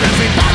everybody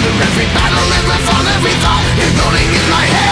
Every battle every fall, every thought Ignoring in my head.